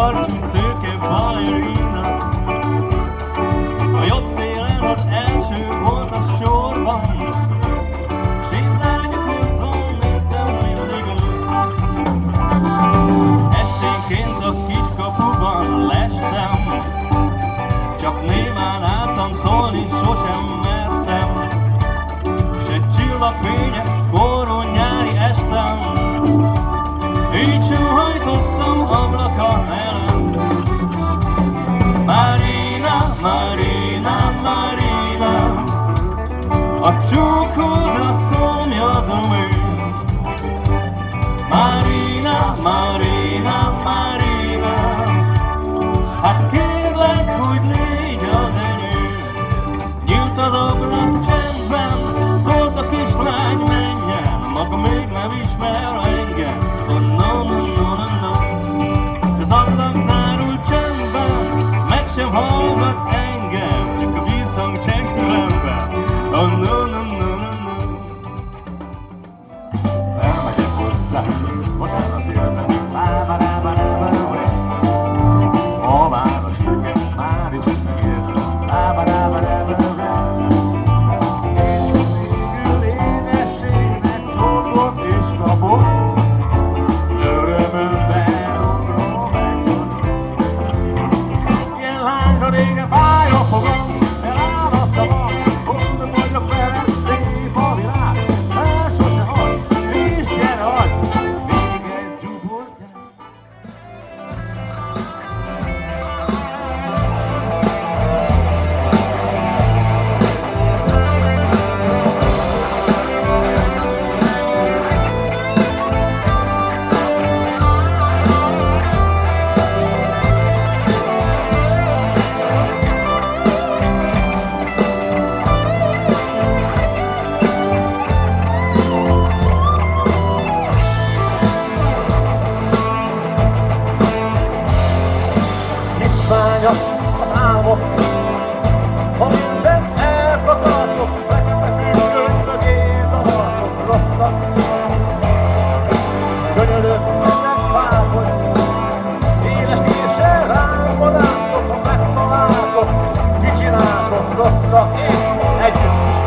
karcsú szőke balerina A jobb szélen az első volt a sorban Esténként a kiskapuban lestem Csak némán álltam szólni, sosem mertem S egy csillagfényes, A csókodra szomjazom én Marina, Marina, Marina Hát kérlek, hogy légy az enyém Nyílt az ablak csendben Szólt a kislány, menjen Maga még nem ismer engem hitványak az álmok. Ha minden eltakartok, fekete függöny mögé zavartok rosszat. Könyölök mennek bárhogy, éles késsel rám vadásztok, ha megtaláltok, kicsináltok rosszat, és együtt.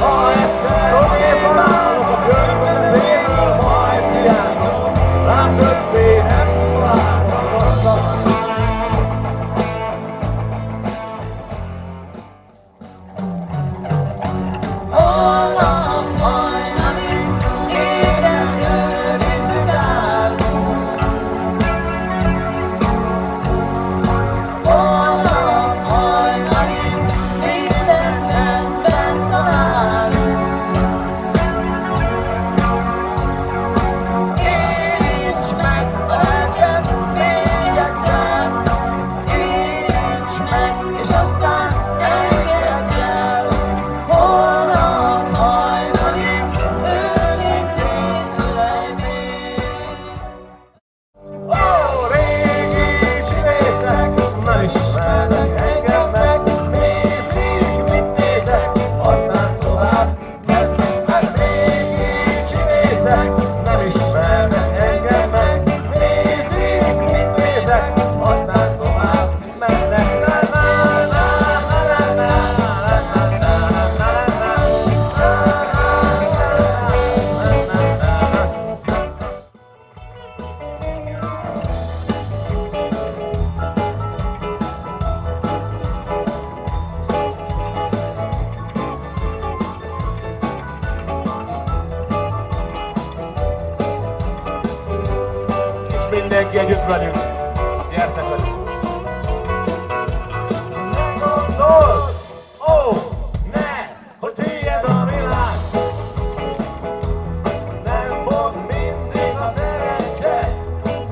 Ha egyszer a környezetéből, majd hiányzom, rám többé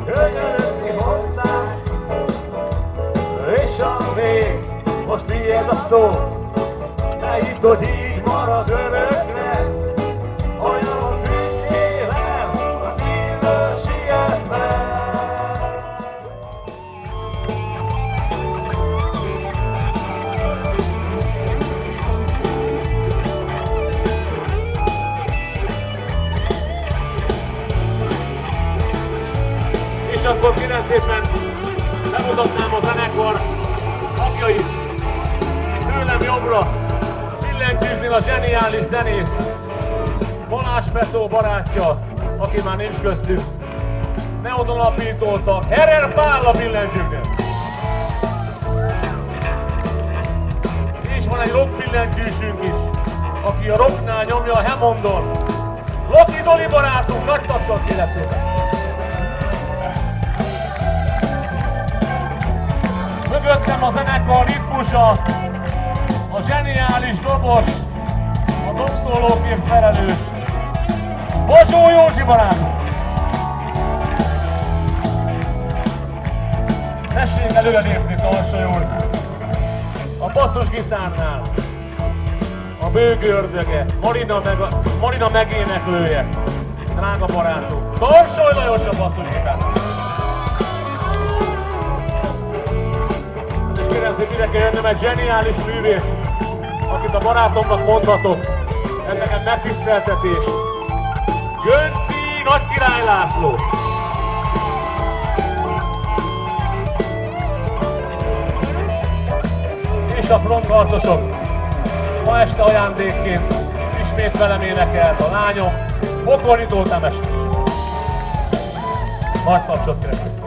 könyörögni hozzá. És a vég, most tiéd a szó, ne hidd, hogy így marad örökre. És akkor 9 szépen bemutatnám a zenekar tagjait. Tőlem jobbra billentyűznél a zseniális zenész Balázs Fecó barátja, aki már nincs köztük. Neodon alapítottak, Herer Pál a billentyűknél. És van egy rock billentyűsünk is, aki a rocknál nyomja a Hammondon. Loki Zoli barátunk, nagy tapsot kérek szépen! Mögöttem a zenekar ritmusa, a zseniális dobos, a dobszólókért felelős, Bozsó Józsi barátunk! Tessék előrelépni Talsai úr! A basszusgitárnál a bőgő ördöge, Marina, meg, Marina megéneklője, drága barátunk. Tarsoly Lajos a basszusgitárnál! Szépen ide kell jönnöm egy zseniális művész, akit a barátomnak mondhatok. Ez nekem megtiszteltetés. Gönci Nagy Király László! És a frontharcosok ma este ajándékként ismét velem énekelt a lányom, Pokornitó Temes. Nagy tapsot keresünk.